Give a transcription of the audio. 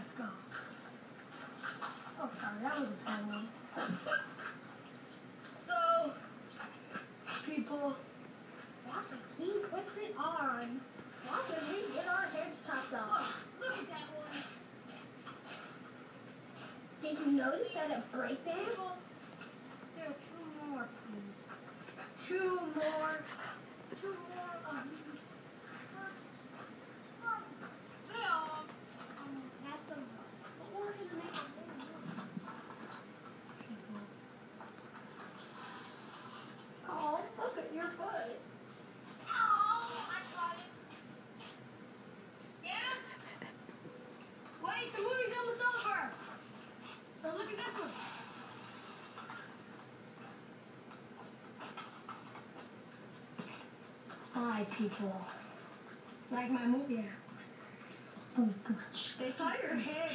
Let's go. Oh, sorry, that was a bad one. so, people, watch it. He puts it on. Watch it. We get our heads chopped off. Oh, look at that one. Did you notice that it break there? There are two more, please. Two more. Two more of these. spy people. Like my movie. Oh, gosh. They saw your head.